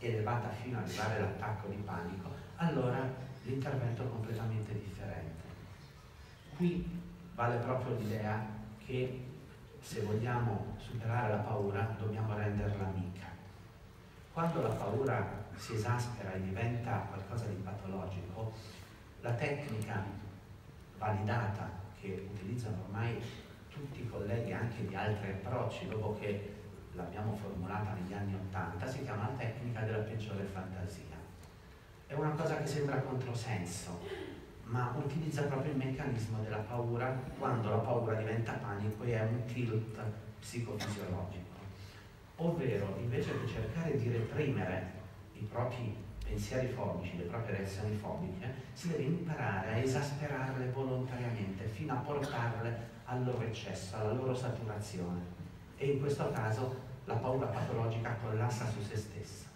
elevata fino ad arrivare all'attacco di panico, allora l'intervento è completamente differente. Qui vale proprio l'idea che se vogliamo superare la paura dobbiamo renderla amica. Quando la paura si esaspera e diventa qualcosa di patologico, la tecnica validata che utilizzano ormai tutti i colleghi anche di altri approcci, dopo che l'abbiamo formulata negli anni Ottanta, si chiama la tecnica della peggiore fantasia. È una cosa che sembra controsenso, ma utilizza proprio il meccanismo della paura quando la paura diventa panico e è un tilt psicofisiologico. Ovvero, invece che cercare di reprimere i propri pensieri fobici, le proprie reazioni fobiche, si deve imparare a esasperarle volontariamente fino a portarle al loro eccesso, alla loro saturazione. E in questo caso la paura patologica collassa su se stessa,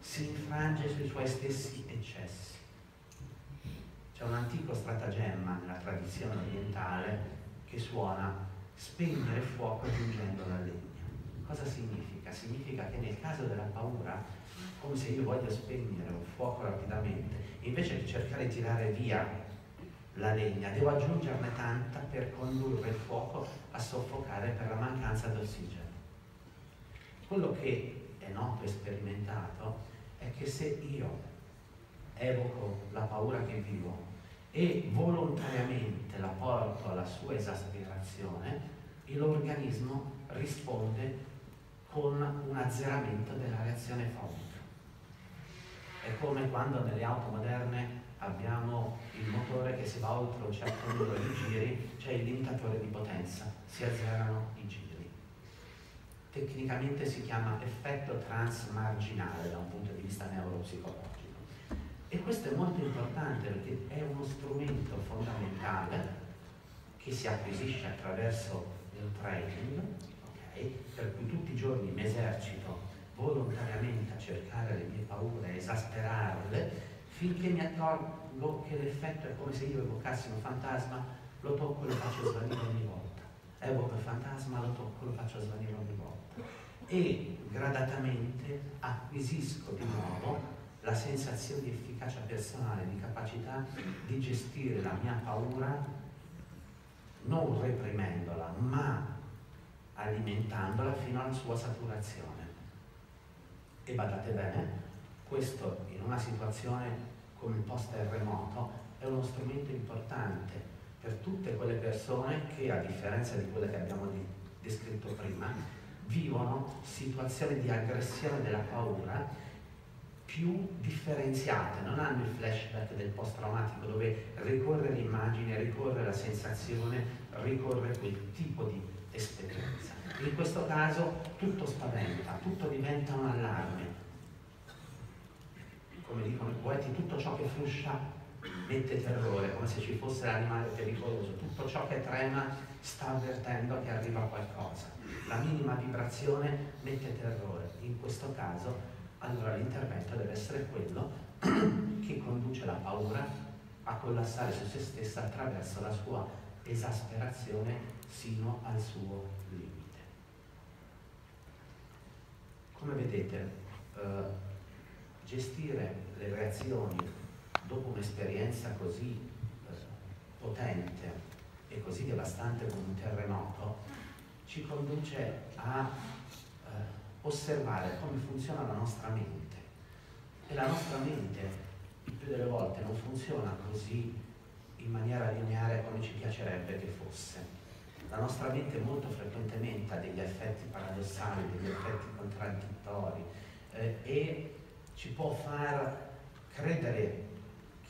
si infrange sui suoi stessi eccessi. C'è un antico stratagemma nella tradizione orientale che suona spegnere il fuoco aggiungendo la legna. Cosa significa? Significa che nel caso della paura, come se io voglio spegnere un fuoco rapidamente, invece di cercare di tirare via la legna, devo aggiungerne tanta per condurre il fuoco a soffocare per la mancanza d'ossigeno. Quello che è noto e sperimentato è che se io evoco la paura che vivo e volontariamente la porto alla sua esasperazione, l'organismo risponde con un azzeramento della reazione fobica. È come quando nelle auto moderne abbiamo il motore che se va oltre un certo numero di giri c'è il limitatore di potenza, si azzerano i giri. Tecnicamente si chiama effetto transmarginale da un punto di vista neuropsicologico. E questo è molto importante perché è uno strumento fondamentale che si acquisisce attraverso il training, okay? per cui tutti i giorni mi esercito volontariamente a cercare le mie paure, a esasperarle, finché mi accorgo che l'effetto è come se io evocassi un fantasma, lo tocco e lo faccio svanire ogni volta. Evoco il fantasma, lo tocco lo faccio svanire ogni volta. E gradatamente acquisisco di nuovo la sensazione di efficacia personale, di capacità di gestire la mia paura non reprimendola, ma alimentandola fino alla sua saturazione. E badate bene, questo in una situazione come il post-terremoto è uno strumento importante per tutte quelle persone che, a differenza di quelle che abbiamo descritto prima, vivono situazioni di aggressione della paura più differenziate, non hanno il flashback del post-traumatico dove ricorre l'immagine, ricorre la sensazione, ricorre quel tipo di esperienza. In questo caso tutto spaventa, tutto diventa un allarme, come dicono i poeti, tutto ciò che fruscia mette terrore, come se ci fosse l'animale pericoloso, tutto ciò che trema sta avvertendo che arriva qualcosa. La minima vibrazione mette terrore. In questo caso, allora l'intervento deve essere quello che conduce la paura a collassare su se stessa attraverso la sua esasperazione sino al suo limite. Come vedete, eh, gestire le reazioni dopo un'esperienza così eh, potente e così devastante come un terremoto ci conduce a eh, osservare come funziona la nostra mente. E la nostra mente il più delle volte non funziona così in maniera lineare come ci piacerebbe che fosse. La nostra mente molto frequentemente ha degli effetti paradossali, degli effetti contraddittori eh, e ci può far credere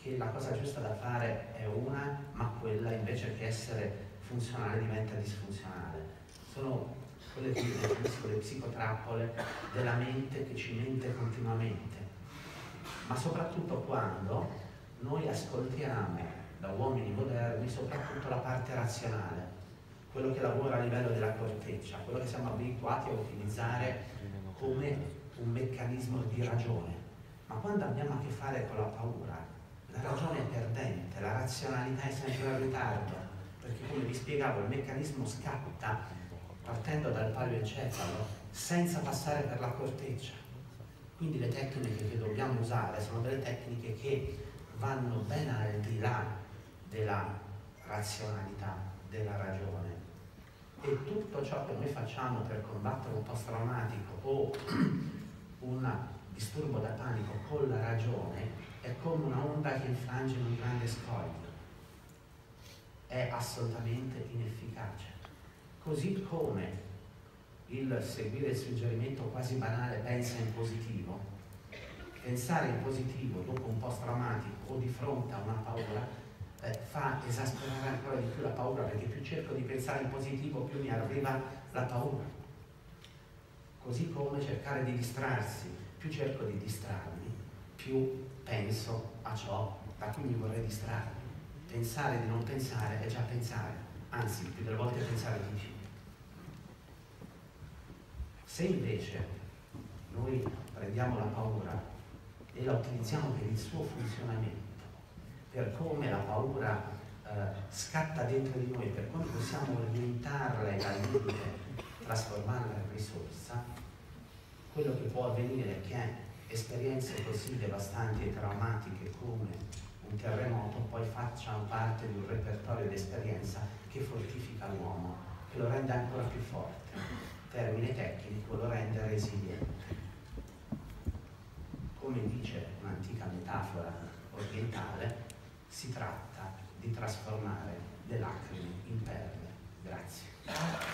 che la cosa giusta da fare è una, ma quella invece che essere funzionale diventa disfunzionale. Sono quelle che definisco le psicotrappole della mente che ci mente continuamente, ma soprattutto quando noi ascoltiamo da uomini moderni soprattutto la parte razionale, quello che lavora a livello della corteccia, quello che siamo abituati a utilizzare come un meccanismo di ragione. Ma quando abbiamo a che fare con la paura, la ragione è perdente, la razionalità è sempre in ritardo, perché come vi spiegavo il meccanismo scatta partendo dal paleoencefalo senza passare per la corteccia. Quindi le tecniche che dobbiamo usare sono delle tecniche che vanno ben al di là della razionalità, della ragione. E tutto ciò che noi facciamo per combattere un post-traumatico o un disturbo da panico con la ragione è come una onda che infrange in un grande scoglio. È assolutamente inefficace. Così come il seguire il suggerimento quasi banale pensa in positivo, pensare in positivo dopo un post traumatico o di fronte a una paura eh, fa esasperare ancora di più la paura perché più cerco di pensare in positivo più mi arriva la paura. Così come cercare di distrarsi, più cerco di distrarmi, più penso a ciò da cui mi vorrei distrarre. Pensare di non pensare è già pensare, anzi più delle volte pensare di più. Se invece noi prendiamo la paura e la utilizziamo per il suo funzionamento, per come la paura eh, scatta dentro di noi, per come possiamo orientarla e limite trasformarla in risorsa, quello che può avvenire è che esperienze così devastanti e traumatiche come un terremoto poi facciano parte di un repertorio di esperienza che fortifica l'uomo, che lo rende ancora più forte termine tecnico lo rende resiliente. Come dice un'antica metafora orientale, si tratta di trasformare le lacrime in perle. Grazie.